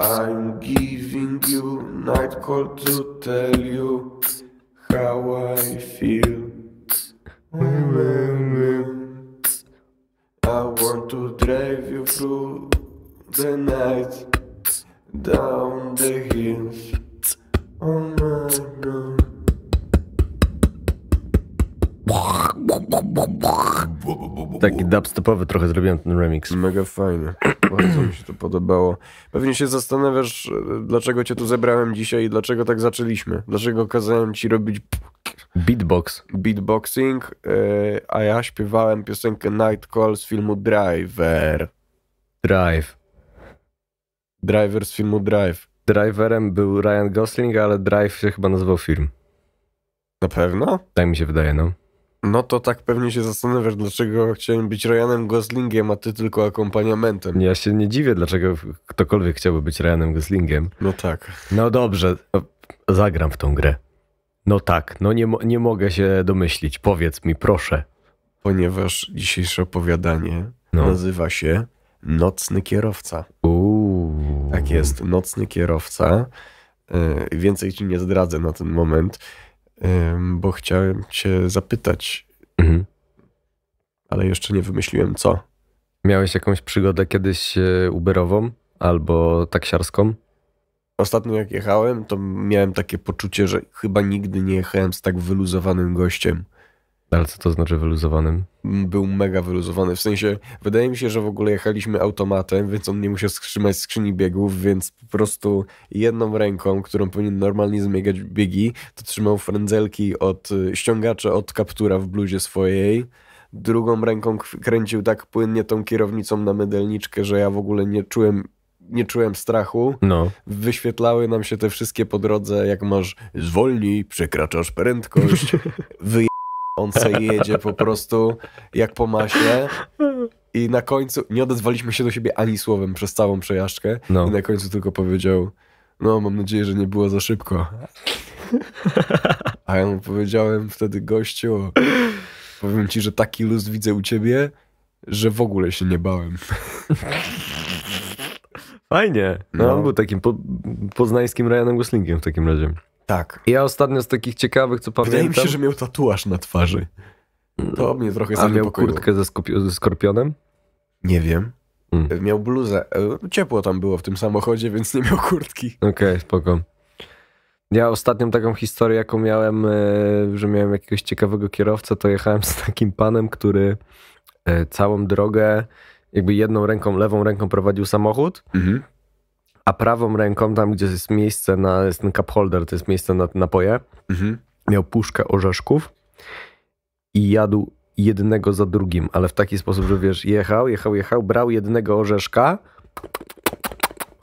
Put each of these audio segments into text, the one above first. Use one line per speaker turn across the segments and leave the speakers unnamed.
I'm giving you night call to tell you how I feel. I want to drive you through the night down the hills on my own.
Taki dubstepowy trochę zrobiłem ten remix.
Mega fajnie. Bardzo mi się to podobało. Pewnie się zastanawiasz, e, dlaczego cię tu zebrałem dzisiaj i dlaczego tak zaczęliśmy. Dlaczego kazałem ci robić
Beatbox.
beatboxing, e, a ja śpiewałem piosenkę Night Call z filmu Driver.
Drive.
Driver z filmu Drive.
Driverem był Ryan Gosling, ale Drive się chyba nazywał film.
Na pewno?
Tak mi się wydaje, no.
No to tak pewnie się zastanawiasz, dlaczego chciałem być Ryanem Goslingiem, a ty tylko akompaniamentem.
Ja się nie dziwię, dlaczego ktokolwiek chciałby być Ryanem Goslingiem.
No tak.
No dobrze, zagram w tą grę. No tak, no nie, nie mogę się domyślić. Powiedz mi, proszę.
Ponieważ dzisiejsze opowiadanie
No.
nazywa się Nocny Kierowca.
Uuu.
Tak jest, Nocny Kierowca. Yy, Więcej ci nie zdradzę na ten moment, bo chciałem cię zapytać,
Mhm.
ale jeszcze nie wymyśliłem co.
Miałeś jakąś przygodę kiedyś e, uberową albo taksiarską?
Ostatnio jak jechałem, to miałem takie poczucie, że chyba nigdy nie jechałem z tak wyluzowanym gościem.
Ale co to znaczy wyluzowanym?
Był mega wyluzowany. W sensie, wydaje mi się, że w ogóle jechaliśmy automatem, więc on nie musiał trzymać skrzyni biegów, więc po prostu jedną ręką, którą powinien normalnie zmiegać biegi, to trzymał frędzelki od y, ściągacze od kaptura w bluzie swojej. Drugą ręką kręcił tak płynnie tą kierownicą na mydelniczkę, że ja w ogóle nie czułem, nie czułem strachu.
No.
Wyświetlały nam się te wszystkie po drodze, jak masz zwolnij, przekraczasz prędkość, wyje... on se jedzie po prostu jak po maśle i na końcu nie odezwaliśmy się do siebie ani słowem przez całą przejażdżkę
No.
i na końcu tylko powiedział no mam nadzieję, że nie było za szybko. A ja mu powiedziałem wtedy gościu, powiem ci, że taki luz widzę u ciebie, że w ogóle się nie bałem.
Fajnie. No,
No.
on był takim po, poznańskim Ryanem Goslingiem w takim razie.
Tak.
Ja ostatnio z takich ciekawych, co pamiętam...
Wydaje mi się, że miał tatuaż na twarzy. To mnie trochę
A miał kurtkę ze, ze skorpionem?
Nie wiem.
Mm.
Miał bluzę. E, Ciepło tam było w tym samochodzie, więc nie miał kurtki.
Okej, spoko. Ja ostatnią taką historię, jaką miałem, e, że miałem jakiegoś ciekawego kierowcę, to jechałem z takim panem, który e, całą drogę jakby jedną ręką, lewą ręką prowadził samochód,
Mhm.
A prawą ręką, tam gdzie jest miejsce na, jest ten cup holder, to jest miejsce na napoje,
Mhm.
miał puszkę orzeszków i jadł jednego za drugim, ale w taki sposób, że wiesz, jechał, jechał, jechał, brał jednego orzeszka,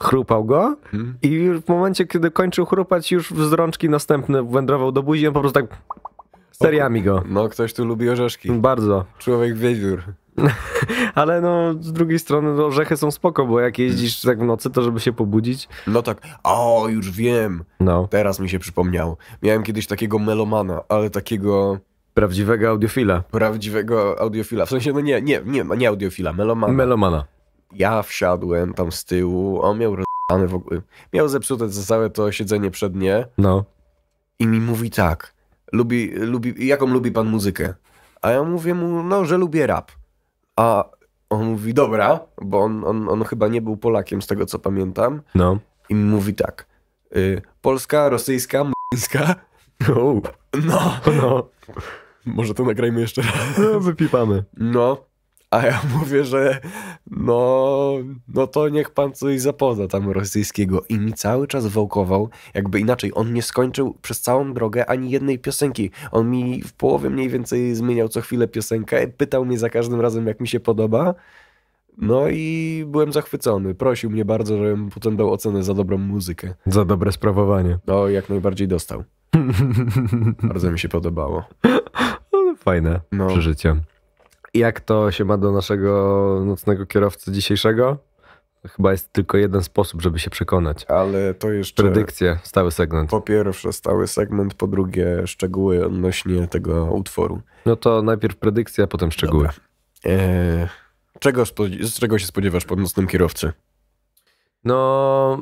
chrupał go
Mhm.
i w momencie, kiedy kończył chrupać, już z rączki następny wędrował do buzi, on po prostu tak seriami go.
No, ktoś tu lubi orzeszki.
Bardzo.
Człowiek wiewiór.
Ale no, z drugiej strony no, orzechy są spoko, bo jak jeździsz tak w nocy, to żeby się pobudzić,
No tak. O, już wiem.
no,
Teraz mi się przypomniał. Miałem kiedyś takiego melomana, ale takiego
prawdziwego audiofila.
prawdziwego audiofila. W sensie, no nie, nie, nie, nie audiofila, melomana.
Melomana.
ja wsiadłem tam z tyłu, on miał rozjebane w ogóle. Miał zepsute całe to siedzenie przednie.
No.
I mi mówi tak, lubi, lubi, jaką lubi pan muzykę? A ja mówię mu, no, że lubię rap. A on mówi, dobra, bo on, on, on chyba nie był Polakiem z tego, co pamiętam.
No.
I mi mówi tak, y, polska, rosyjska, m***ńska.
O,
No,
no.
może to nagrajmy jeszcze raz.
no, wypipamy.
No, a ja mówię, że no, no to niech pan coś zapozna tam rosyjskiego. I mi cały czas wołkował, jakby inaczej, on nie skończył przez całą drogę ani jednej piosenki. On mi w połowie mniej więcej zmieniał co chwilę piosenkę, pytał mnie za każdym razem, jak mi się podoba. No i byłem zachwycony. Prosił mnie bardzo, żebym potem dał ocenę za dobrą muzykę.
Za dobre sprawowanie.
No, jak najbardziej dostał. Bardzo mi się podobało.
No, Fajne
No.
przeżycie. Jak to się ma do naszego nocnego kierowcy dzisiejszego? Chyba jest tylko jeden sposób, żeby się przekonać.
Ale to jeszcze...
Predykcje, stały segment.
Po pierwsze stały segment, po drugie szczegóły odnośnie tego utworu.
No to najpierw predykcja, a potem szczegóły.
Eee, czego, z czego się spodziewasz po nocnym kierowcy?
No,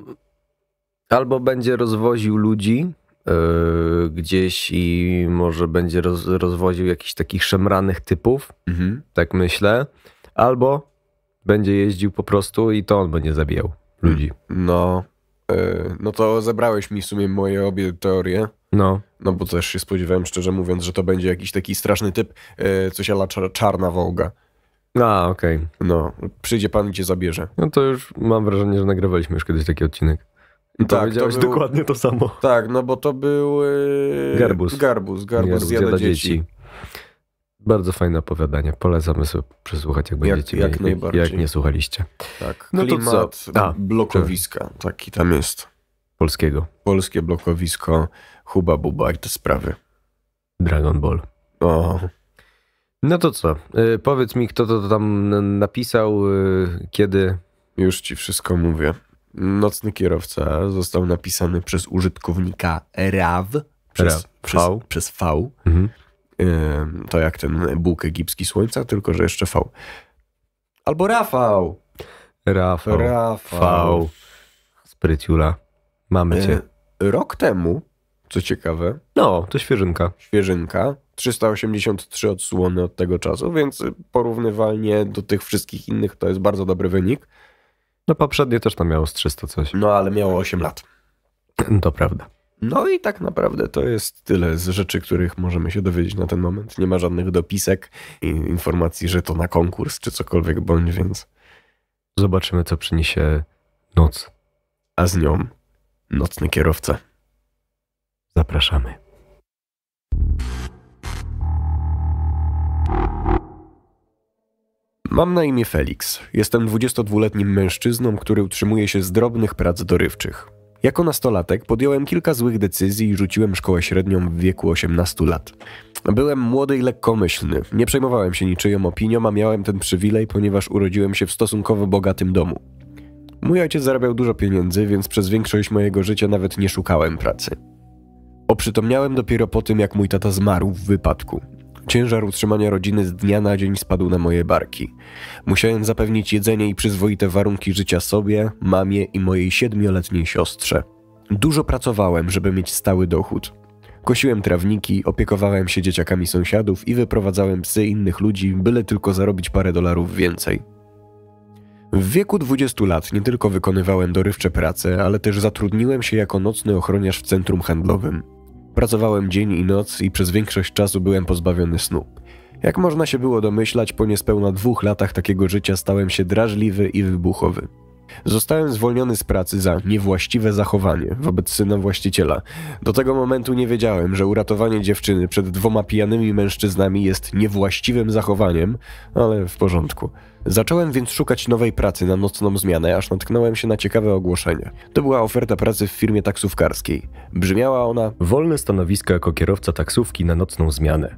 Albo będzie rozwoził ludzi yy, gdzieś i może będzie roz, rozwoził jakichś takich szemranych typów,
Mhm.
tak myślę. Albo będzie jeździł po prostu i to on będzie zabijał ludzi.
No, e, no to zebrałeś mi w sumie moje obie teorie.
No,
No bo też się spodziewałem, szczerze mówiąc, że to będzie jakiś taki straszny typ, e, coś ala czar- czarna wołga.
a okej.
No, przyjdzie pan i cię zabierze.
No to już mam wrażenie, że nagrywaliśmy już kiedyś taki odcinek. I
Tak,
powiedziałeś
to był-
dokładnie to samo.
Tak, no bo to był... E,
Garbus.
Garbus, garbus
Garbus
zjada, dzieci.
Bardzo fajne opowiadanie. Polecamy sobie przesłuchać, jak,
Jak-
będziecie
jak
mieli-
najbardziej.
jak nie słuchaliście.
Tak,
No to
klimat
co? A,
blokowiska, taki tam jest.
Polskiego.
Polskie blokowisko, huba buba i te sprawy.
Dragon Ball.
O,
No to co? Y, powiedz mi, kto to tam napisał, y, kiedy.
już ci wszystko mówię. Nocny kierowca został napisany przez użytkownika RAW. Przez
Raw.
Przez,
V.
przez V.
Mhm.
To jak ten Bóg egipski słońca, tylko że jeszcze V. Albo Rafał.
Rafał.
Rafał.
V. Spryciula. Mamy cię.
Y, Rok temu, co ciekawe,
No, to świeżynka.
świeżynka, 383 odsłony od tego czasu, więc porównywalnie do tych wszystkich innych to jest bardzo dobry wynik.
No poprzednie też tam miało z 300 coś.
No ale miało 8 lat.
To prawda.
No i tak naprawdę to jest tyle z rzeczy, których możemy się dowiedzieć na ten moment. Nie ma żadnych dopisek i informacji, że to na konkurs czy cokolwiek bądź, więc
Zobaczymy, co przyniesie noc.
a z nią nocny kierowca.
Zapraszamy.
Mam na imię Felix. Jestem 22-letnim mężczyzną, który utrzymuje się z drobnych prac dorywczych. Jako nastolatek podjąłem kilka złych decyzji i rzuciłem szkołę średnią w wieku 18 lat. Byłem młody i lekkomyślny. Nie przejmowałem się niczyją opinią, a miałem ten przywilej, ponieważ urodziłem się w stosunkowo bogatym domu. Mój ojciec zarabiał dużo pieniędzy, więc przez większość mojego życia nawet nie szukałem pracy. Oprzytomniałem dopiero po tym, jak mój tata zmarł w wypadku. Ciężar utrzymania rodziny z dnia na dzień spadł na moje barki. Musiałem zapewnić jedzenie i przyzwoite warunki życia sobie, mamie i mojej siedmioletniej siostrze. Dużo pracowałem, żeby mieć stały dochód. Kosiłem trawniki, opiekowałem się dzieciakami sąsiadów i wyprowadzałem psy innych ludzi, byle tylko zarobić parę dolarów więcej. W wieku 20 lat nie tylko wykonywałem dorywcze prace, ale też zatrudniłem się jako nocny ochroniarz w centrum handlowym. Pracowałem dzień i noc i przez większość czasu byłem pozbawiony snu. Jak można się było domyślać, po niespełna dwóch latach takiego życia stałem się drażliwy i wybuchowy. Zostałem zwolniony z pracy za niewłaściwe zachowanie wobec syna właściciela. Do tego momentu nie wiedziałem, że uratowanie dziewczyny przed dwoma pijanymi mężczyznami jest niewłaściwym zachowaniem, ale w porządku. Zacząłem więc szukać nowej pracy na nocną zmianę, aż natknąłem się na ciekawe ogłoszenie. To była oferta pracy w firmie taksówkarskiej. Brzmiała ona
Wolne stanowisko jako kierowca taksówki na nocną zmianę.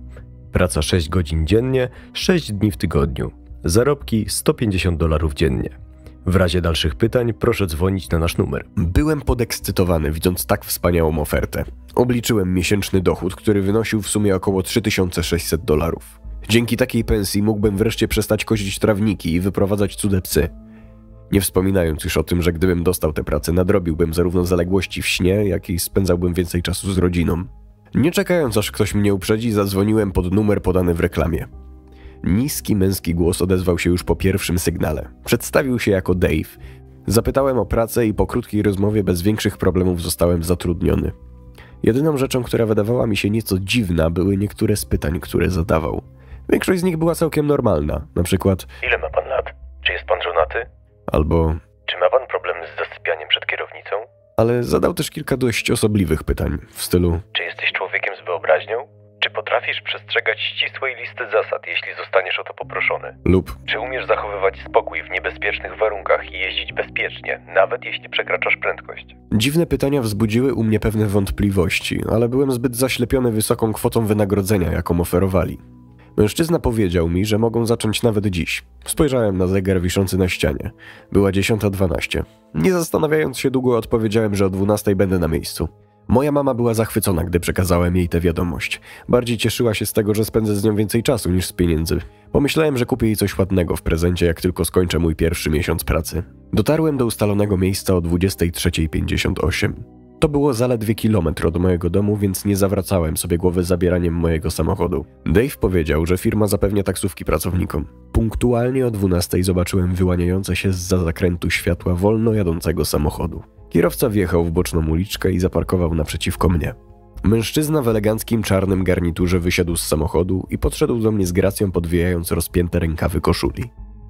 Praca 6 godzin dziennie, 6 dni w tygodniu. Zarobki 150 dolarów dziennie. W razie dalszych pytań proszę dzwonić na nasz numer.
Byłem podekscytowany, widząc tak wspaniałą ofertę. Obliczyłem miesięczny dochód, który wynosił w sumie około 3600 dolarów. Dzięki takiej pensji mógłbym wreszcie przestać kozić trawniki i wyprowadzać cudze psy. Nie wspominając już o tym, że gdybym dostał tę pracę, nadrobiłbym zarówno zaległości w śnie, jak i spędzałbym więcej czasu z rodziną. Nie czekając aż ktoś mnie uprzedzi, zadzwoniłem pod numer podany w reklamie. Niski męski głos odezwał się już po pierwszym sygnale. Przedstawił się jako Dave. Zapytałem o pracę i po krótkiej rozmowie bez większych problemów zostałem zatrudniony. Jedyną rzeczą, która wydawała mi się nieco dziwna, były niektóre z pytań, które zadawał. Większość z nich była całkiem normalna, na przykład
Ile ma pan lat? Czy jest pan żonaty?
albo
Czy ma pan problem z zasypianiem przed kierownicą?
ale zadał też kilka dość osobliwych pytań w stylu
Czy jesteś człowiekiem z wyobraźnią? Czy potrafisz przestrzegać ścisłej listy zasad, jeśli zostaniesz o to poproszony?
lub
Czy umiesz zachowywać spokój w niebezpiecznych warunkach i jeździć bezpiecznie, nawet jeśli przekraczasz prędkość?
Dziwne pytania wzbudziły u mnie pewne wątpliwości, ale byłem zbyt zaślepiony wysoką kwotą wynagrodzenia, jaką oferowali. Mężczyzna powiedział mi, że mogą zacząć nawet dziś. Spojrzałem na zegar wiszący na ścianie. Była 10.12. Nie zastanawiając się długo, odpowiedziałem, że o 12 będę na miejscu. Moja mama była zachwycona, gdy przekazałem jej tę wiadomość. Bardziej cieszyła się z tego, że spędzę z nią więcej czasu niż z pieniędzy. Pomyślałem, że kupię jej coś ładnego w prezencie, jak tylko skończę mój pierwszy miesiąc pracy. Dotarłem do ustalonego miejsca o 23.58. To było zaledwie kilometr od mojego domu, więc nie zawracałem sobie głowy zabieraniem mojego samochodu. Dave powiedział, że firma zapewnia taksówki pracownikom. Punktualnie o 12 zobaczyłem wyłaniające się z zakrętu światła wolno jadącego samochodu. Kierowca wjechał w boczną uliczkę i zaparkował naprzeciwko mnie. Mężczyzna w eleganckim czarnym garniturze wysiadł z samochodu i podszedł do mnie z gracją podwijając rozpięte rękawy koszuli.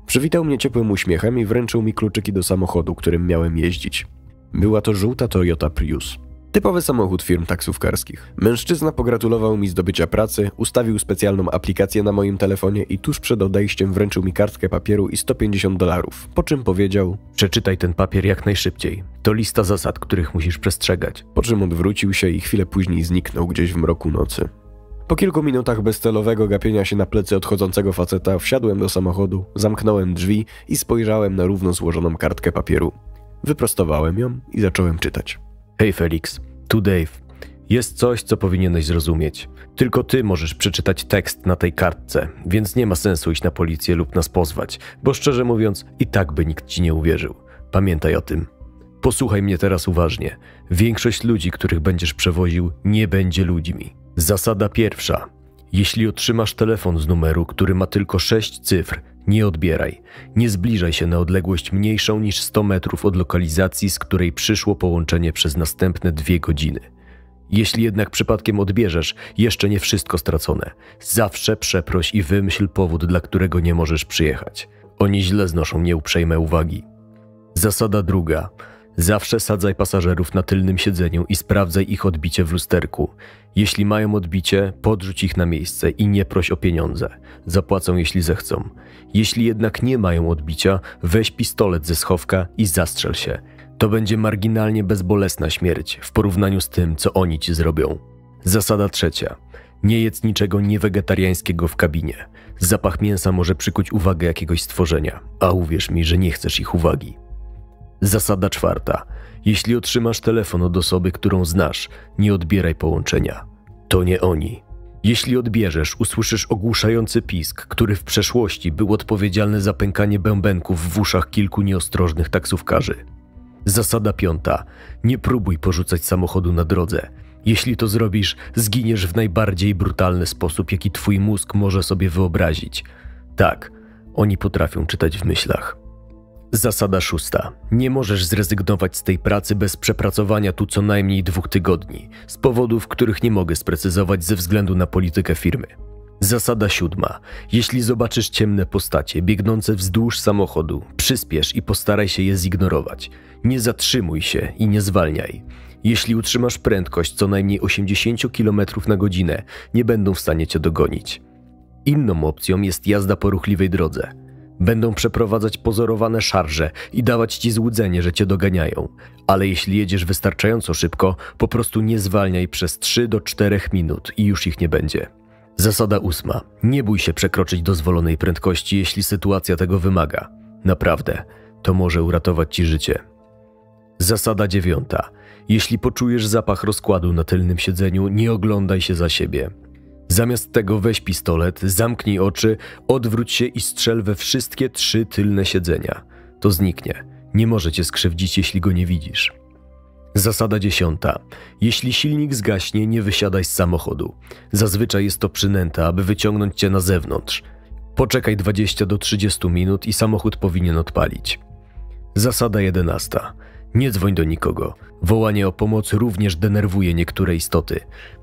Przywitał mnie ciepłym uśmiechem i wręczył mi kluczyki do samochodu, którym miałem jeździć. Była to żółta Toyota Prius. Typowy samochód firm taksówkarskich. Mężczyzna pogratulował mi zdobycia pracy, ustawił specjalną aplikację na moim telefonie i tuż przed odejściem wręczył mi kartkę papieru i 150 dolarów, po czym powiedział:
Przeczytaj ten papier jak najszybciej. To lista zasad, których musisz przestrzegać.
Po czym odwrócił się i chwilę później zniknął gdzieś w mroku nocy. Po kilku minutach bezcelowego gapienia się na plecy odchodzącego faceta wsiadłem do samochodu, zamknąłem drzwi i spojrzałem na równo złożoną kartkę papieru. Wyprostowałem ją i zacząłem czytać.
Hej Felix, tu Dave. Jest coś, co powinieneś zrozumieć. Tylko ty możesz przeczytać tekst na tej kartce, więc nie ma sensu iść na policję lub nas pozwać, bo szczerze mówiąc, i tak by nikt ci nie uwierzył. Pamiętaj o tym. Posłuchaj mnie teraz uważnie. Większość ludzi, których będziesz przewoził, nie będzie ludźmi. Zasada pierwsza. Jeśli otrzymasz telefon z numeru, który ma tylko sześć cyfr, nie odbieraj. Nie zbliżaj się na odległość mniejszą niż 100 metrów od lokalizacji, z której przyszło połączenie przez następne dwie godziny. Jeśli jednak przypadkiem odbierzesz, jeszcze nie wszystko stracone. Zawsze przeproś i wymyśl powód, dla którego nie możesz przyjechać. Oni źle znoszą nieuprzejme uwagi. Zasada druga. Zawsze sadzaj pasażerów na tylnym siedzeniu i sprawdzaj ich odbicie w lusterku. Jeśli mają odbicie, podrzuć ich na miejsce i nie proś o pieniądze. Zapłacą, jeśli zechcą. Jeśli jednak nie mają odbicia, weź pistolet ze schowka i zastrzel się. To będzie marginalnie bezbolesna śmierć w porównaniu z tym, co oni ci zrobią. Zasada trzecia. Nie jedz niczego niewegetariańskiego w kabinie. Zapach mięsa może przykuć uwagę jakiegoś stworzenia, a uwierz mi, że nie chcesz ich uwagi. Zasada czwarta. Jeśli otrzymasz telefon od osoby, którą znasz, nie odbieraj połączenia. To nie oni. Jeśli odbierzesz, usłyszysz ogłuszający pisk, który w przeszłości był odpowiedzialny za pękanie bębenków w uszach kilku nieostrożnych taksówkarzy. Zasada piąta. Nie próbuj porzucać samochodu na drodze. Jeśli to zrobisz, zginiesz w najbardziej brutalny sposób, jaki twój mózg może sobie wyobrazić. Tak, oni potrafią czytać w myślach. Zasada szósta. Nie możesz zrezygnować z tej pracy bez przepracowania tu co najmniej dwóch tygodni, z powodów, których nie mogę sprecyzować ze względu na politykę firmy. Zasada siódma. Jeśli zobaczysz ciemne postacie biegnące wzdłuż samochodu, przyspiesz i postaraj się je zignorować. Nie zatrzymuj się i nie zwalniaj. Jeśli utrzymasz prędkość co najmniej 80 km na godzinę, nie będą w stanie cię dogonić. Inną opcją jest jazda po ruchliwej drodze. Będą przeprowadzać pozorowane szarże i dawać ci złudzenie, że cię doganiają. Ale jeśli jedziesz wystarczająco szybko, po prostu nie zwalniaj przez 3 do 4 minut i już ich nie będzie. Zasada ósma. Nie bój się przekroczyć dozwolonej prędkości, jeśli sytuacja tego wymaga. Naprawdę, to może uratować ci życie. Zasada dziewiąta. Jeśli poczujesz zapach rozkładu na tylnym siedzeniu, nie oglądaj się za siebie. Zamiast tego weź pistolet, zamknij oczy, odwróć się i strzel we wszystkie trzy tylne siedzenia. To zniknie. Nie może cię skrzywdzić, jeśli go nie widzisz. Zasada dziesiąta. Jeśli silnik zgaśnie, nie wysiadaj z samochodu. Zazwyczaj jest to przynęta, aby wyciągnąć cię na zewnątrz. Poczekaj 20 do 30 minut i samochód powinien odpalić. Zasada jedenasta. Nie dzwoń do nikogo. Wołanie o pomoc również denerwuje niektóre istoty.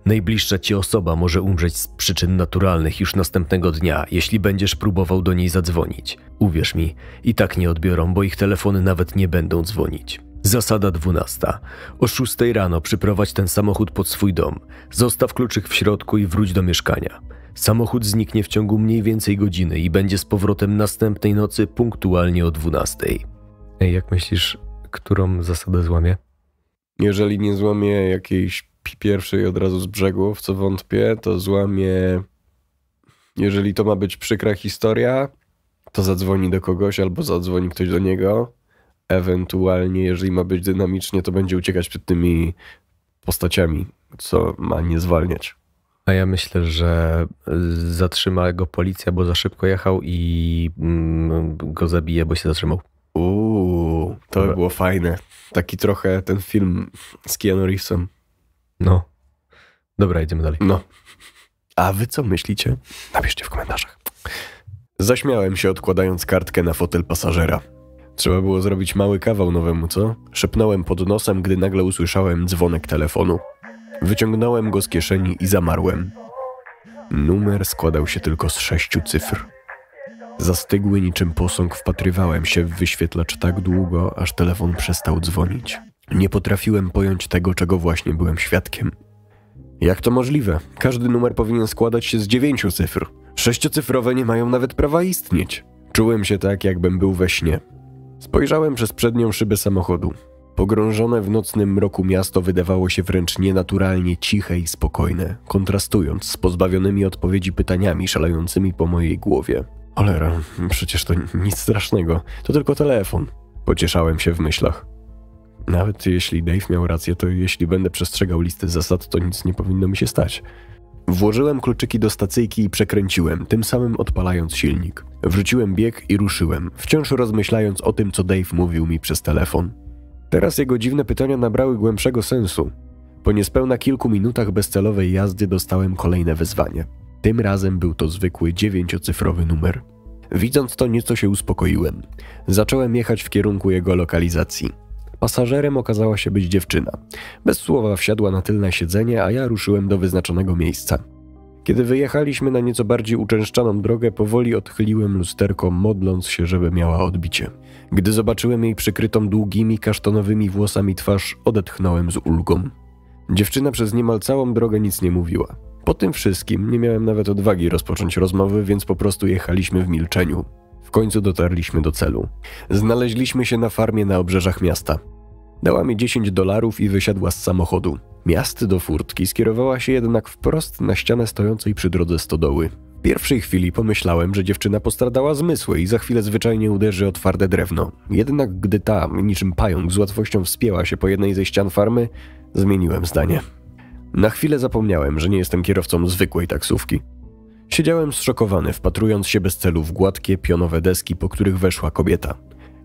Najbliższa ci osoba może umrzeć z przyczyn naturalnych już następnego dnia, jeśli będziesz próbował do niej zadzwonić. Uwierz mi, i tak nie odbiorą, bo ich telefony nawet nie będą dzwonić. Zasada dwunasta. O szóstej rano przyprowadź ten samochód pod swój dom. Zostaw kluczyk w środku i wróć do mieszkania. Samochód zniknie w ciągu mniej więcej godziny i będzie z powrotem następnej nocy punktualnie o dwunastej. Ej, jak myślisz, którą zasadę złamie?
Jeżeli nie złamie jakiejś pierwszej od razu z brzegu, w co wątpię, to złamie. Jeżeli to ma być przykra historia, to zadzwoni do kogoś albo zadzwoni ktoś do niego. Ewentualnie, jeżeli ma być dynamicznie, to będzie uciekać przed tymi postaciami, co ma nie zwalniać.
A ja myślę, że zatrzyma go policja, bo za szybko jechał i mm, go zabije, bo się zatrzymał.
Uuu, to by było fajne. Taki trochę ten film z Keanu Reevesem.
No. Dobra, idziemy dalej.
No. A wy co myślicie? Napiszcie w komentarzach. Zaśmiałem się odkładając kartkę na fotel pasażera. Trzeba było zrobić mały kawał nowemu, co? Szepnąłem pod nosem, gdy nagle usłyszałem dzwonek telefonu. Wyciągnąłem go z kieszeni i zamarłem. Numer składał się tylko z sześciu cyfr. Zastygły niczym posąg wpatrywałem się w wyświetlacz tak długo, aż telefon przestał dzwonić. Nie potrafiłem pojąć tego, czego właśnie byłem świadkiem. Jak to możliwe? Każdy numer powinien składać się z dziewięciu cyfr. Sześciocyfrowe nie mają nawet prawa istnieć. Czułem się tak, jakbym był we śnie. Spojrzałem przez przednią szybę samochodu. Pogrążone w nocnym mroku miasto wydawało się wręcz nienaturalnie ciche i spokojne, kontrastując z pozbawionymi odpowiedzi pytaniami szalejącymi po mojej głowie. Olera, przecież to nic strasznego, to tylko telefon. Pocieszałem się w myślach. Nawet jeśli Dave miał rację, to jeśli będę przestrzegał listy zasad, to nic nie powinno mi się stać. Włożyłem kluczyki do stacyjki i przekręciłem, tym samym odpalając silnik. Wrzuciłem bieg i ruszyłem, wciąż rozmyślając o tym, co Dave mówił mi przez telefon. Teraz jego dziwne pytania nabrały głębszego sensu. Po niespełna kilku minutach bezcelowej jazdy dostałem kolejne wyzwanie. Tym razem był to zwykły dziewięciocyfrowy numer. Widząc to, nieco się uspokoiłem. Zacząłem jechać w kierunku jego lokalizacji. Pasażerem okazała się być dziewczyna. Bez słowa wsiadła na tylne siedzenie, a ja ruszyłem do wyznaczonego miejsca. Kiedy wyjechaliśmy na nieco bardziej uczęszczaną drogę, powoli odchyliłem lusterko, modląc się, żeby miała odbicie. Gdy zobaczyłem jej przykrytą długimi, kasztanowymi włosami twarz, odetchnąłem z ulgą. Dziewczyna przez niemal całą drogę nic nie mówiła. Po tym wszystkim nie miałem nawet odwagi rozpocząć rozmowy, więc po prostu jechaliśmy w milczeniu. W końcu dotarliśmy do celu. Znaleźliśmy się na farmie na obrzeżach miasta. Dała mi 10 dolarów i wysiadła z samochodu. Miast do furtki skierowała się jednak wprost na ścianę stojącej przy drodze stodoły. W pierwszej chwili pomyślałem, że dziewczyna postradała zmysły i za chwilę zwyczajnie uderzy o twarde drewno. Jednak gdy ta, niczym pająk, z łatwością wspięła się po jednej ze ścian farmy, zmieniłem zdanie. Na chwilę zapomniałem, że nie jestem kierowcą zwykłej taksówki. Siedziałem zszokowany, wpatrując się bez celu w gładkie, pionowe deski, po których weszła kobieta.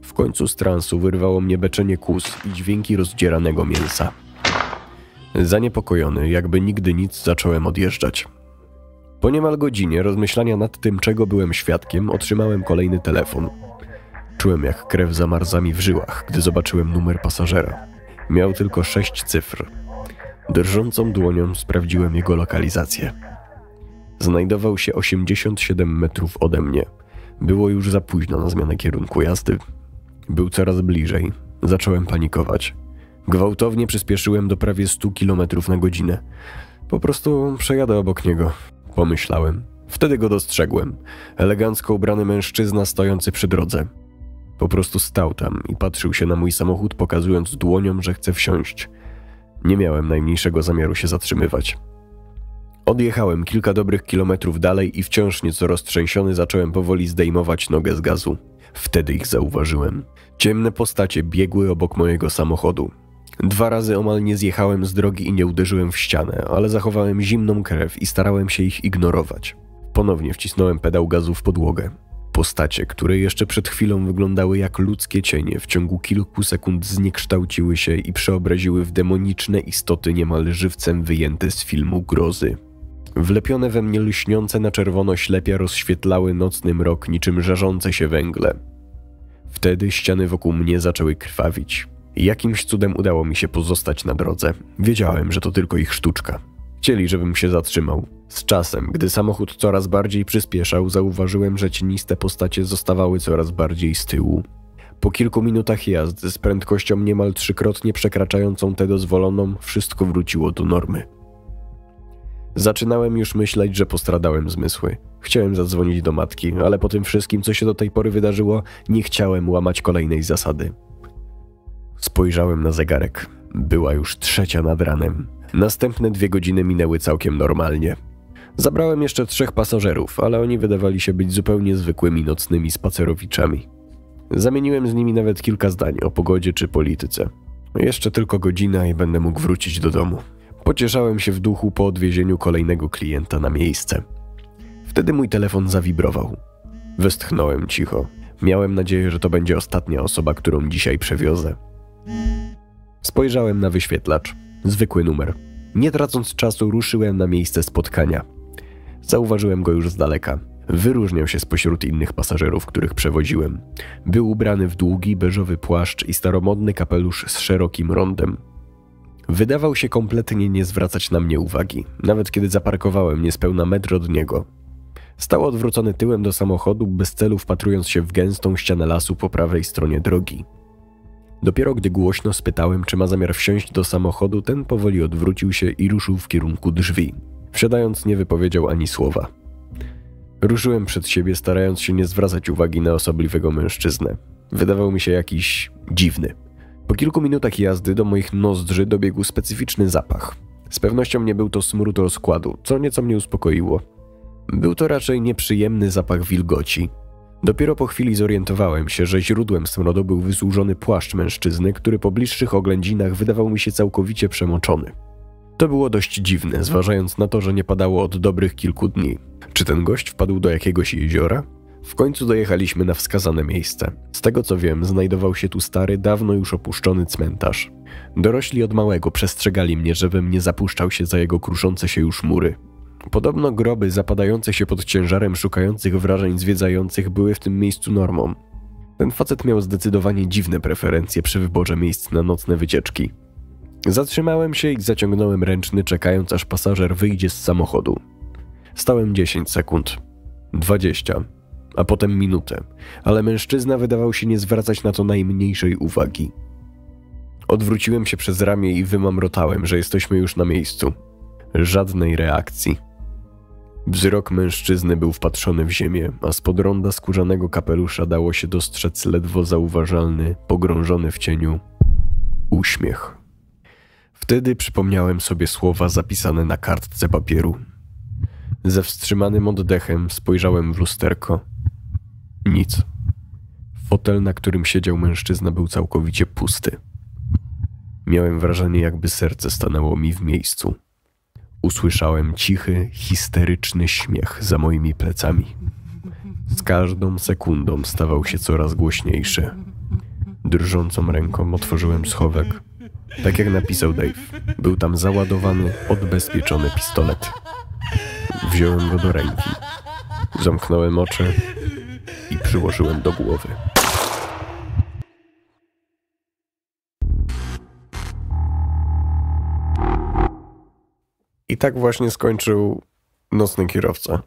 W końcu z transu wyrwało mnie beczenie kus i dźwięki rozdzieranego mięsa. Zaniepokojony, jakby nigdy nic, zacząłem odjeżdżać. Po niemal godzinie rozmyślania nad tym, czego byłem świadkiem, otrzymałem kolejny telefon. Czułem, jak krew zamarza mi w żyłach, gdy zobaczyłem numer pasażera. Miał tylko sześć cyfr. Drżącą dłonią sprawdziłem jego lokalizację. Znajdował się 87 metrów ode mnie. Było już za późno na zmianę kierunku jazdy. Był coraz bliżej. Zacząłem panikować. Gwałtownie przyspieszyłem do prawie 100 km na godzinę. Po prostu przejadę obok niego, pomyślałem. Wtedy go dostrzegłem. Elegancko ubrany mężczyzna stojący przy drodze. Po prostu stał tam i patrzył się na mój samochód, pokazując dłonią, że chce wsiąść. Nie miałem najmniejszego zamiaru się zatrzymywać. Odjechałem kilka dobrych kilometrów dalej i wciąż nieco roztrzęsiony zacząłem powoli zdejmować nogę z gazu. Wtedy ich zauważyłem. Ciemne postacie biegły obok mojego samochodu. Dwa razy omal nie zjechałem z drogi i nie uderzyłem w ścianę, ale zachowałem zimną krew i starałem się ich ignorować. Ponownie wcisnąłem pedał gazu w podłogę. Postacie, które jeszcze przed chwilą wyglądały jak ludzkie cienie, w ciągu kilku sekund zniekształciły się i przeobraziły w demoniczne istoty niemal żywcem wyjęte z filmu grozy. Wlepione we mnie lśniące na czerwono ślepia rozświetlały nocny mrok niczym żarzące się węgle. Wtedy ściany wokół mnie zaczęły krwawić. Jakimś cudem udało mi się pozostać na drodze. Wiedziałem, że to tylko ich sztuczka. Chcieli, żebym się zatrzymał. Z czasem, gdy samochód coraz bardziej przyspieszał, zauważyłem, że cieniste postacie zostawały coraz bardziej z tyłu. Po kilku minutach jazdy z prędkością niemal trzykrotnie przekraczającą tę dozwoloną, wszystko wróciło do normy. Zaczynałem już myśleć, że postradałem zmysły. Chciałem zadzwonić do matki, ale po tym wszystkim, co się do tej pory wydarzyło, nie chciałem łamać kolejnej zasady. Spojrzałem na zegarek. Była już trzecia nad ranem. Następne dwie godziny minęły całkiem normalnie. Zabrałem jeszcze trzech pasażerów, ale oni wydawali się być zupełnie zwykłymi nocnymi spacerowiczami. Zamieniłem z nimi nawet kilka zdań o pogodzie czy polityce. Jeszcze tylko godzina i będę mógł wrócić do domu. Pocieszałem się w duchu po odwiezieniu kolejnego klienta na miejsce. Wtedy mój telefon zawibrował. Westchnąłem cicho. Miałem nadzieję, że to będzie ostatnia osoba, którą dzisiaj przewiozę. Spojrzałem na wyświetlacz. Zwykły numer. Nie tracąc czasu, ruszyłem na miejsce spotkania. Zauważyłem go już z daleka. Wyróżniał się spośród innych pasażerów, których przewoziłem. Był ubrany w długi, beżowy płaszcz i staromodny kapelusz z szerokim rondem. Wydawał się kompletnie nie zwracać na mnie uwagi, nawet kiedy zaparkowałem niespełna metr od niego. Stał odwrócony tyłem do samochodu, bez celu wpatrując się w gęstą ścianę lasu po prawej stronie drogi. Dopiero gdy głośno spytałem, czy ma zamiar wsiąść do samochodu, ten powoli odwrócił się i ruszył w kierunku drzwi. Wsiadając, nie wypowiedział ani słowa. Ruszyłem przed siebie, starając się nie zwracać uwagi na osobliwego mężczyznę. Wydawał mi się jakiś dziwny. Po kilku minutach jazdy do moich nozdrzy dobiegł specyficzny zapach. Z pewnością nie był to smród rozkładu, co nieco mnie uspokoiło. Był to raczej nieprzyjemny zapach wilgoci. Dopiero po chwili zorientowałem się, że źródłem smrodu był wysłużony płaszcz mężczyzny, który po bliższych oględzinach wydawał mi się całkowicie przemoczony. To było dość dziwne, zważając na to, że nie padało od dobrych kilku dni. Czy ten gość wpadł do jakiegoś jeziora? W końcu dojechaliśmy na wskazane miejsce. Z tego co wiem, znajdował się tu stary, dawno już opuszczony cmentarz. Dorośli od małego przestrzegali mnie, żebym nie zapuszczał się za jego kruszące się już mury. Podobno groby zapadające się pod ciężarem szukających wrażeń zwiedzających były w tym miejscu normą. Ten facet miał zdecydowanie dziwne preferencje przy wyborze miejsc na nocne wycieczki. Zatrzymałem się i zaciągnąłem ręczny, czekając aż pasażer wyjdzie z samochodu. Stałem 10 sekund, 20, a potem minutę, ale mężczyzna wydawał się nie zwracać na to najmniejszej uwagi. Odwróciłem się przez ramię i wymamrotałem, że jesteśmy już na miejscu. Żadnej reakcji. Wzrok mężczyzny był wpatrzony w ziemię, a spod ronda skórzanego kapelusza dało się dostrzec ledwo zauważalny, pogrążony w cieniu uśmiech. Wtedy przypomniałem sobie słowa zapisane na kartce papieru. Ze wstrzymanym oddechem spojrzałem w lusterko. Nic. Fotel, na którym siedział mężczyzna, był całkowicie pusty. Miałem wrażenie, jakby serce stanęło mi w miejscu. Usłyszałem cichy, histeryczny śmiech za moimi plecami. Z każdą sekundą stawał się coraz głośniejszy. Drżącą ręką otworzyłem schowek. Tak jak napisał Dave, był tam załadowany, odbezpieczony pistolet. Wziąłem go do ręki. Zamknąłem oczy i przyłożyłem do głowy. I tak właśnie skończył nocny kierowca.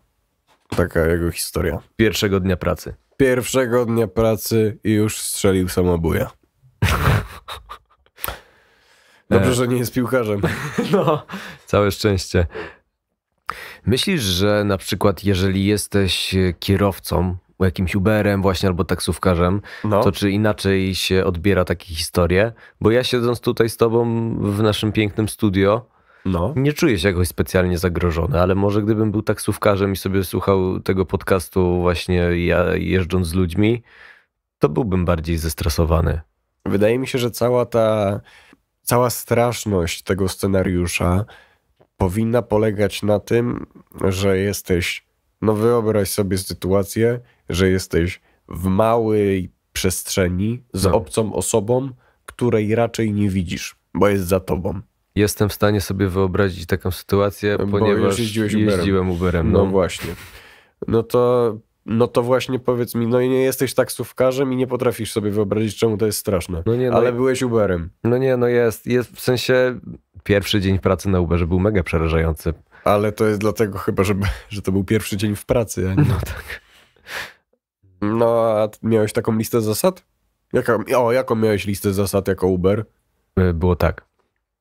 Taka jego historia.
Pierwszego dnia pracy.
Pierwszego dnia pracy i już strzelił samobuja. Dobrze,
E.
że nie jest piłkarzem.
No, całe szczęście. Myślisz, że na przykład jeżeli jesteś kierowcą, jakimś Uberem właśnie albo taksówkarzem,
No.
to czy inaczej się odbiera takie historie? Bo ja siedząc tutaj z tobą w naszym pięknym studio,
no.
nie czuję się jakoś specjalnie zagrożony, ale może gdybym był taksówkarzem i sobie słuchał tego podcastu właśnie ja jeżdżąc z ludźmi, to byłbym bardziej zestresowany.
Wydaje mi się, że cała ta, cała straszność tego scenariusza powinna polegać na tym, że jesteś, no wyobraź sobie sytuację, że jesteś w małej przestrzeni z
No.
obcą osobą, której raczej nie widzisz, bo jest za tobą.
Jestem w stanie sobie wyobrazić taką sytuację,
Bo
ponieważ
jeździłeś Uberem.
jeździłem Uberem.
No,
No,
właśnie. No to, no to właśnie powiedz mi, no i nie jesteś taksówkarzem i nie potrafisz sobie wyobrazić, czemu to jest straszne.
No nie, no,
Ale byłeś Uberem.
no nie, no jest, jest w sensie pierwszy dzień pracy na Uberze był mega przerażający.
Ale to jest dlatego chyba, że, że to był pierwszy dzień w pracy, a nie?
No tak.
No, a miałeś taką listę zasad? Jaka, o, jaką miałeś listę zasad jako Uber?
Y, Było tak.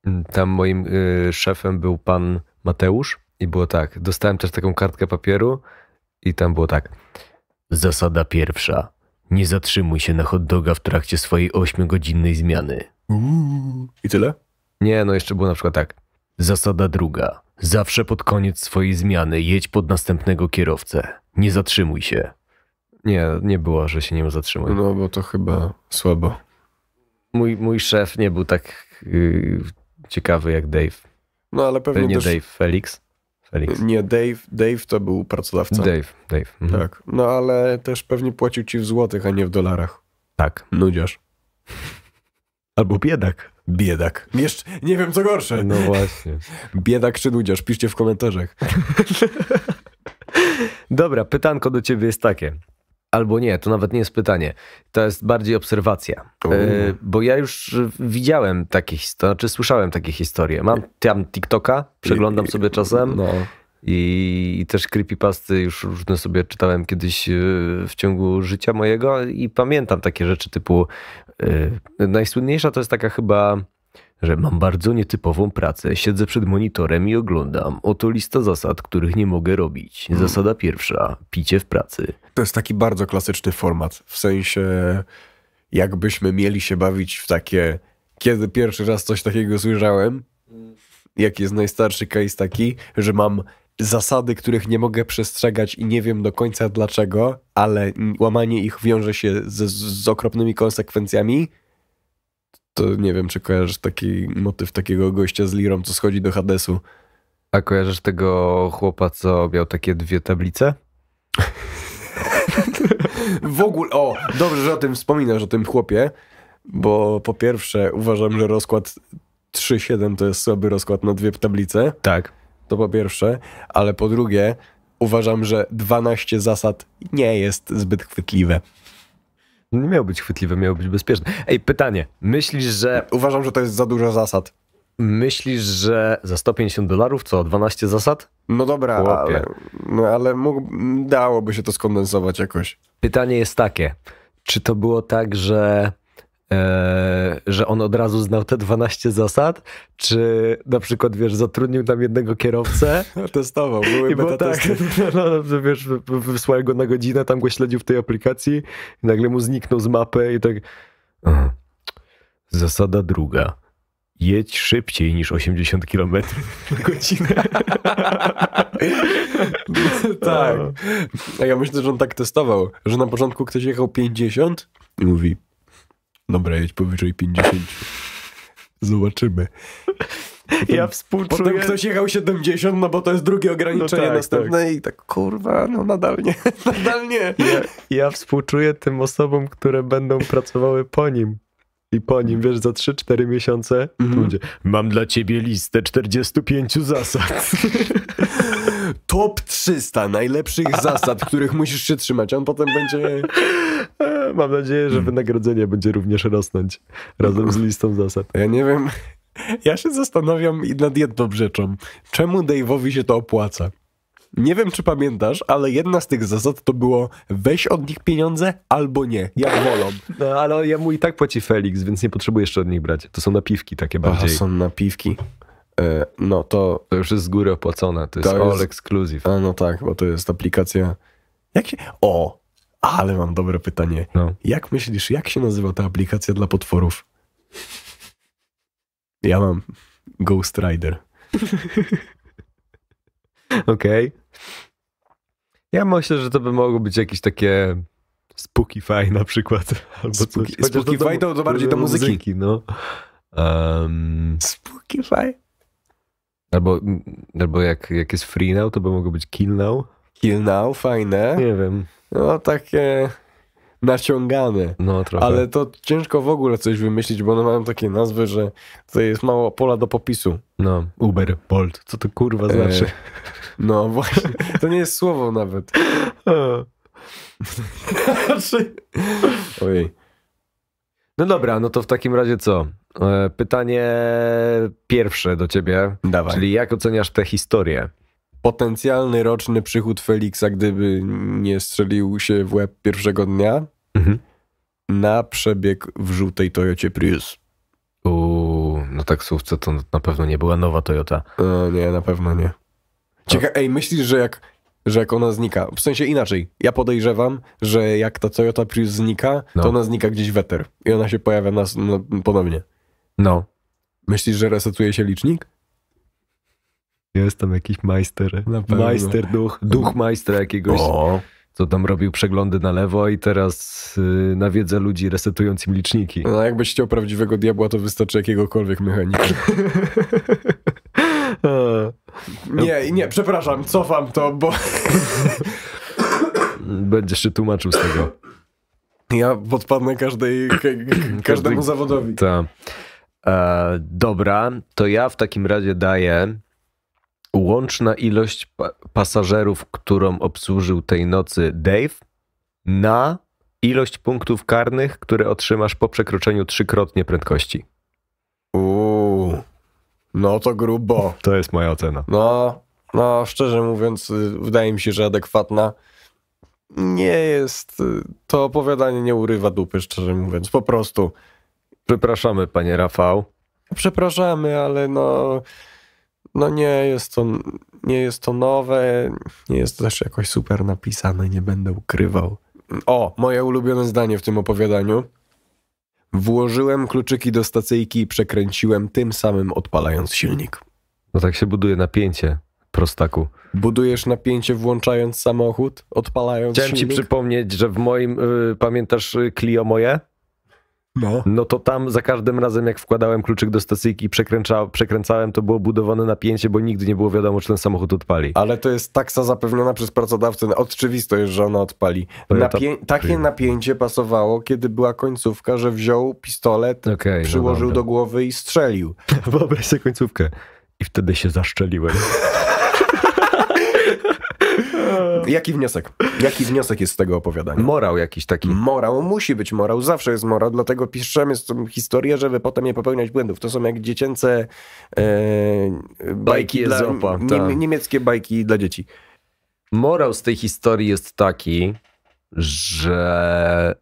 Mm, Tam moim y, szefem był pan Mateusz i było tak. Dostałem też taką kartkę papieru i tam było tak. Zasada pierwsza. Nie zatrzymuj się na hot doga w trakcie swojej ośmiogodzinnej zmiany.
I tyle?
Nie, no jeszcze było na przykład tak. Zasada druga. Zawsze pod koniec swojej zmiany jedź pod następnego kierowcę. Nie zatrzymuj się. Nie, nie było, że się nie zatrzymuj.
No, bo to chyba słabo.
Mój, mój szef nie był tak yy, ciekawy jak Dave.
No ale pewnie
Nie
też...
Dave, Felix. Felix.
Nie, Dave, Dave to był pracodawca.
Dave, Dave. Mhm.
Tak. No ale też pewnie płacił ci w złotych, a nie w dolarach.
tak.
Nudziarz.
Albo biedak.
Biedak. Jeszcze, nie wiem co gorsze.
No właśnie.
Biedak czy nudziarz? Piszcie w komentarzach.
Dobra, pytanko do ciebie jest takie. Albo nie, to nawet nie jest pytanie. To jest bardziej obserwacja. E, bo ja już widziałem takie historie, czy słyszałem takie historie. Mam tam TikToka, przeglądam sobie czasem
No.
i, i też creepypasty już różne sobie czytałem kiedyś e, w ciągu życia mojego i pamiętam takie rzeczy typu e, najsłynniejsza to jest taka chyba że mam bardzo nietypową pracę, siedzę przed monitorem i oglądam. Oto lista zasad, których nie mogę robić. Zasada pierwsza, picie w pracy.
To jest taki bardzo klasyczny format. W sensie, jakbyśmy mieli się bawić w takie, kiedy pierwszy raz coś takiego słyszałem, jaki jest najstarszy case taki, że mam zasady, których nie mogę przestrzegać i nie wiem do końca dlaczego, ale łamanie ich wiąże się z, z okropnymi konsekwencjami. To nie wiem, czy kojarzysz taki motyw takiego gościa z lirą, co schodzi do Hadesu.
A kojarzysz tego chłopa, co miał takie dwie tablice?
W ogóle, o, dobrze, że o tym wspominasz, o tym chłopie, bo po pierwsze uważam, że rozkład 3-7 to jest słaby rozkład na dwie tablice,
Tak.
to po pierwsze, ale po drugie uważam, że 12 zasad nie jest zbyt chwytliwe.
Nie miał być chwytliwe, miał być bezpieczne. Ej, pytanie. Myślisz, że
Uważam, że to jest za dużo zasad.
myślisz, że za 150 dolarów co, 12 zasad?
No dobra,
Chłopie.
ale, no ale mógł, dałoby się to skondensować jakoś.
Pytanie jest takie. Czy to było tak, że, że on od razu znał te 12 zasad? Czy na przykład, wiesz, zatrudnił tam jednego kierowcę
Testował, były
I
beta
tak, no, no, wiesz, wysłałem go na godzinę, tam go śledził w tej aplikacji i nagle mu zniknął z mapy i tak... Aha. Zasada druga. Jedź szybciej niż 80 km na godzinę.
tak. A ja myślę, że on tak testował, że na początku ktoś jechał 50 i mówi, dobra, jedź powyżej 50. Zobaczymy.
Ja
Potem
współczuję...
ktoś jechał 70, no bo to jest drugie ograniczenie
No tak,
następne i tak, kurwa, no nadal nie, nadal nie.
Ja, ja współczuję tym osobom, które będą pracowały po nim. I po nim, wiesz, za 3-4 miesiące
Mhm.
będzie mam dla ciebie listę 45 zasad.
Top 300 najlepszych zasad, których musisz się trzymać, a on potem będzie...
Mam nadzieję, że wynagrodzenie będzie również rosnąć razem z listą zasad.
Ja nie wiem, ja się zastanawiam nad jedną rzeczą. Czemu Dave'owi się to opłaca? Nie wiem, czy pamiętasz, ale jedna z tych zasad to było weź od nich pieniądze albo nie, jak wolą.
No, ale ja mu i tak płaci Felix, więc nie potrzebuję jeszcze od nich brać. To są napiwki takie
Aha,
bardziej.
są napiwki. E, no to,
To już jest z góry opłacone. To jest
To jest-
all exclusive.
a no tak, bo to jest aplikacja... Jak się... O, ale mam dobre pytanie.
No.
Jak myślisz, jak się nazywa ta aplikacja dla potworów? Ja mam Ghost Rider.
Okej. Ja myślę, że to by mogło być jakieś takie Spookify na przykład. Albo coś.
Spooky-
Chociaż do
Spookify to- to bardziej do muzyki.
no. Um,
Spookify?
albo, albo jak, jak jest Free Now, to by mogło być Kill Now.
Kill Now, fajne.
Nie wiem.
No takie naciągane.
No trochę.
Ale to ciężko w ogóle coś wymyślić, bo one mają takie nazwy, że to jest mało pola do popisu.
No, Uber, Bolt. Co to kurwa
E,
znaczy?
No właśnie, to nie jest słowo nawet. Ojej.
No dobra, no to w takim razie co? E, Pytanie pierwsze do ciebie.
Dawaj.
Czyli jak oceniasz tę historię?
Potencjalny roczny przychód Feliksa, gdyby nie strzelił się w łeb pierwszego dnia,
Mhm.
na przebieg w żółtej Toyocie Prius.
Uuu, no taksówce to na pewno nie była nowa Toyota.
O, nie, na pewno nie. Cieka ej, myślisz, że jak, że jak ona znika, w sensie inaczej, ja podejrzewam, że jak ta Toyota Prius znika,
No.
to ona znika gdzieś w eter i ona się pojawia nas no, ponownie.
No.
Myślisz, że resetuje się licznik?
Jest tam jakiś majster. Majster, duch, duch majstra jakiegoś,
O,
co tam robił przeglądy na lewo i teraz y, nawiedza ludzi resetując im liczniki.
no jakbyś chciał prawdziwego diabła, to wystarczy jakiegokolwiek mechanika. Nie, nie, przepraszam, cofam to, bo
Będziesz się tłumaczył z tego.
ja podpadnę każdej, ka- każdemu zawodowi.
E, dobra, to ja w takim razie daję łączna ilość pa pasażerów, którą obsłużył tej nocy Dave, na ilość punktów karnych, które otrzymasz po przekroczeniu trzykrotnie prędkości.
Uuu, no to grubo.
To jest moja ocena.
No, no, szczerze mówiąc, y, wydaje mi się, że adekwatna. Nie jest, y, to opowiadanie nie urywa dupy, szczerze mówiąc, po prostu.
Przepraszamy, panie Rafał.
Przepraszamy, ale no, no nie jest to, nie jest to nowe, nie jest też jakoś super napisane, nie będę ukrywał. O, moje ulubione zdanie w tym opowiadaniu. Włożyłem kluczyki do stacyjki i przekręciłem tym samym odpalając silnik.
No tak się buduje napięcie, prostaku.
Budujesz napięcie włączając samochód, odpalając
Chciałem ci
silnik.
przypomnieć, że w moim, y, pamiętasz y, Clio moje?
No.
No to tam za każdym razem, jak wkładałem kluczyk do stacyjki i przekręcałem, to było budowane napięcie, bo nigdy nie było wiadomo, czy ten samochód odpali.
Ale to jest taksa zapewniona przez pracodawcę. Oczywiste jest, że ona odpali. Napię- takie
Prius.
napięcie pasowało, kiedy była końcówka, że wziął pistolet,
Okej, no
przyłożył
dobra.
do głowy i strzelił.
Wyobraź sobie końcówkę. I wtedy się zaszczeliłem.
Jaki wniosek? Jaki wniosek jest z tego opowiadania?
Morał jakiś taki.
Morał musi być morał, zawsze jest morał, dlatego piszemy historię, żeby potem nie popełniać błędów. To są jak dziecięce e, bajki, dla,
Ezopa,
nie,
tak.
niemieckie bajki dla dzieci.
Morał z tej historii jest taki, że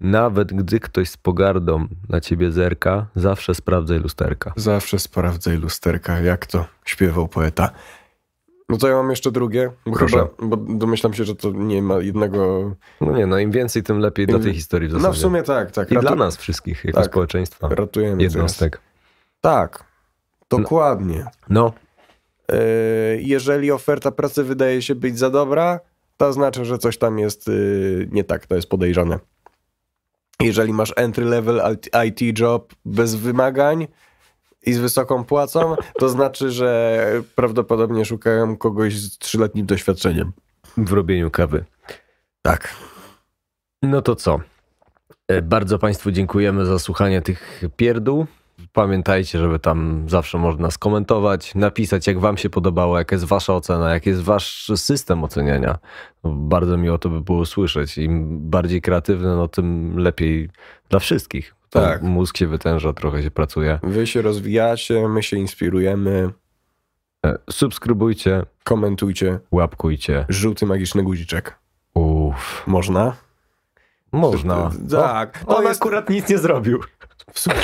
nawet gdy ktoś z pogardą na ciebie zerka, zawsze sprawdzaj lusterka.
Zawsze sprawdzaj lusterka, jak to śpiewał poeta. No to ja mam jeszcze drugie, bo,
Proszę.
chyba, bo domyślam się, że to nie ma jednego...
No nie, no im więcej, tym lepiej dla tej historii w zasadzie.
No w sumie tak, tak.
I
ratu-
dla nas wszystkich, jako
Tak.
społeczeństwa,
Ratujemy
jednostek.
Tak, dokładnie.
No,
E, jeżeli oferta pracy wydaje się być za dobra, to znaczy, że coś tam jest y, nie tak, to jest podejrzane. Jeżeli masz entry level IT job bez wymagań i z wysoką płacą, to znaczy, że prawdopodobnie szukają kogoś z trzyletnim doświadczeniem.
w robieniu kawy.
Tak.
No to co? E, Bardzo Państwu dziękujemy za słuchanie tych pierdół. Pamiętajcie, żeby tam zawsze można skomentować, napisać, jak Wam się podobało, jaka jest Wasza ocena, jaki jest Wasz system oceniania. Bardzo miło to by było słyszeć. Im bardziej kreatywne, no tym lepiej dla wszystkich.
Tak.
Mózg się wytęża, trochę się pracuje.
Wy się rozwijacie, my się inspirujemy.
E, Subskrybujcie,
Komentujcie.
łapkujcie.
Żółty magiczny guziczek.
Uff,
Można?
można.
Tak.
On akurat nic nie zrobił.
W sumie-